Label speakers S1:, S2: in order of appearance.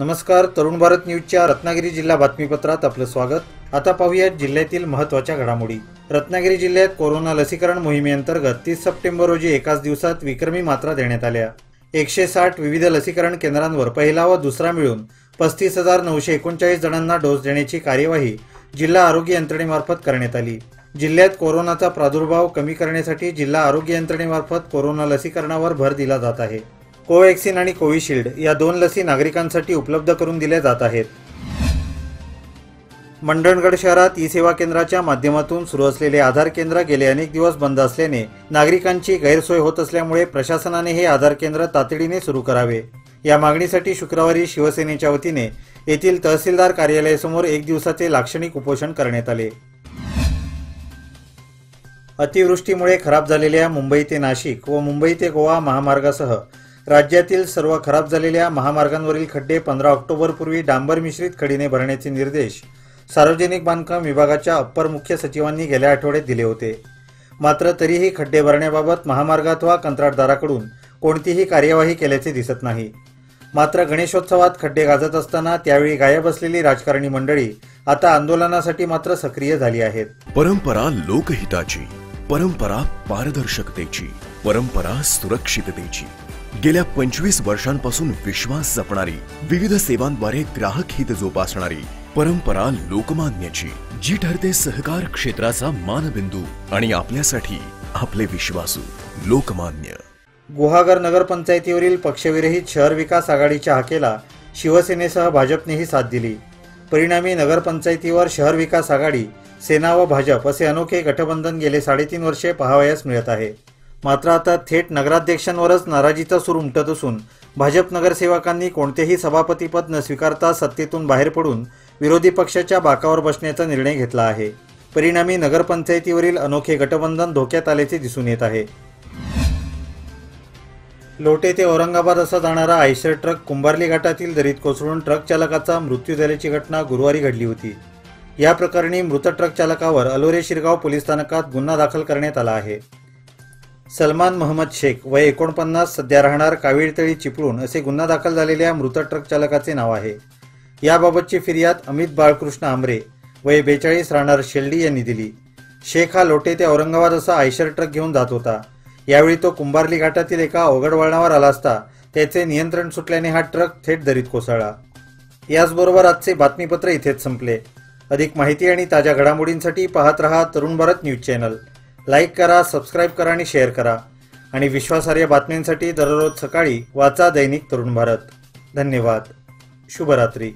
S1: नमस्कार तरुण भारत न्यूजच्या रत्नागिरी जिल्हा बातमीपत्रात आपलं स्वागत. आता पाहूयात जिल्ह्यातील महत्त्वाच्या घडामोडी. रत्नागिरी जिल्ह्यात कोरोना लसीकरण मोहिमेअंतर्गत तीस सप्टेंबर रोजी एकाच दिवसात विक्रमी मात्रा देण्यात आल्या. एकशे साठ विविध लसीकरण केंद्रांवर पहिला व दुसरा मिळून पस्तीस हजार नऊशे एकोणचाळीस जणांना डोस देण्याची कार्यवाही जिल्हा आरोग्य यंत्रणेमार्फत करण्यात आली. जिल्ह्यात कोरोनाचा प्रादुर्भाव कमी करण्यासाठी जिल्हा आरोग्य यंत्रणेमार्फत कोरोना लसीकरणावर भर दिला जात आहे. कोवॅक्सिन आणि कोविशिल्ड या दोन लसी नागरिकांसाठी उपलब्ध करून दिल्या जात आहेत. मंडणगड शहरात ई सेवा केंद्राच्या माध्यमातून सुरू असलेले आधार केंद्र गेले अनेक दिवस बंद असल्याने नागरिकांची गैरसोय होत असल्यामुळे प्रशासनाने हे आधार केंद्र तातडीने सुरू करावे. या मागणीसाठी शुक्रवारी शिवसेनेच्या वतीने येथील तहसीलदार कार्यालयासमोर एक दिवसाचे लाक्षणिक उपोषण करण्यात आले. अतिवृष्टीमुळे खराब झालेल्या मुंबई ते नाशिक व मुंबई ते गोवा महामार्गासह राज्यातील सर्व खराब झालेल्या महामार्गांवरील खड्डे पंधरा ऑक्टोबरपूर्वी डांबर मिश्रित खडीने भरण्याचे निर्देश सार्वजनिक बांधकाम विभागाच्या अप्पर मुख्य सचिवांनी गेल्या आठवड्यात दिले होते. मात्र तरीही खड्डे भरण्याबाबत महामार्गात अथवा कंत्राटदाराकडून कोणतीही कार्यवाही केल्याचे दिसत नाही. मात्र गणेशोत्सवात खड्डे गाजत असताना त्यावेळी गायब असलेली राजकारणी मंडळी आता आंदोलनासाठी मात्र सक्रिय झाली आहेत.
S2: परंपरा लोकहिताची परंपरा पारदर्शकतेची परंपरा सुरक्षिततेची. गेल्या पंचवीस वर्षांपासून विश्वास जपणारी विविध सेवांद्वारे ग्राहक हित जोपासणारी परंपरा लोकमान्याची जी ठरते सहकार क्षेत्राचा मानबिंदू आणि आपल्यासाठी आपले विश्वासू लोकमान्य.
S1: गुहागर नगरपंचायतीवरील पक्षविरहित शहर विकास आघाडीच्या हाकेला शिवसेनेसह भाजपनेही साथ दिली. परिणामी नगरपंचायतीवर शहर विकास आघाडी सेना व भाजप असे अनोखे गठबंधन गेले साडेतीन वर्षे पहावयास मिळत आहे. मात्र आता थेट नगराध्यक्षांवरच नाराजीचा सूर उमटत असून भाजप नगरसेवकांनी कोणतेही सभापतीपद न स्वीकारता सत्तेतून बाहेर पडून विरोधी पक्षाच्या बाकावर बसण्याचा निर्णय घेतला आहे. परिणामी नगरपंचायतीवरील अनोखे गटबंधन धोक्यात आल्याचे दिसून येत आहे. लोटे ते औरंगाबाद असा जाणारा आयशर ट्रक कुंभारली घाटातील दरीत कोसळून ट्रक चालकाचा मृत्यू झाल्याची घटना गुरुवारी घडली होती. या प्रकरणी मृत ट्रक चालकावर अलोरे शिरगाव पोलीस स्थानकात गुन्हा दाखल करण्यात आला आहे. सलमान महम्मद शेख वय एकोणपन्नास सध्या राहणार कावीळतळी चिपळूण असे गुन्हा दाखल झालेल्या मृत ट्रक चालकाचे नाव आहे. याबाबतची फिर्याद अमित बाळकृष्ण आमरे वय बेचाळीस राहणार शेल्डी यांनी दिली. शेख हा लोटे ते औरंगाबाद असा आयशर ट्रक घेऊन जात होता. यावेळी तो कुंभारली घाटातील एका अवघड वळणावर आला असता त्याचे नियंत्रण सुटल्याने हा ट्रक थेट दरीत कोसळला. याचबरोबर आजचे बातमीपत्र इथेच संपले. अधिक माहिती आणि ताज्या घडामोडींसाठी पाहत रहा Tarun Bharat news channel. Like करा सबस्क्राईब करा आणि शेअर करा. आणि विश्वासार्ह बातम्यांसाठी दररोज सकाळी वाचा दैनिक तरुण भारत. धन्यवाद. शुभरात्री.